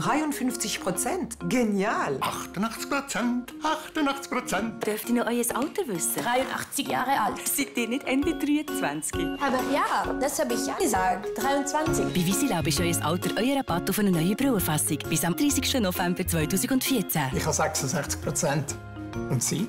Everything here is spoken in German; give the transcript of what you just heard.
53 Prozent. Genial. 88 Prozent, 88 Prozent. Dürft ihr noch euer Alter wissen? 83 Jahre alt. Seid ihr nicht Ende 23? Aber ja, das habe ich ja gesagt. 23. Bei Visilab ist euer Alter euer Rabatt auf eine neue Brauerfassung bis am 30. November 2014. Ich habe 66 Prozent. Und Sie?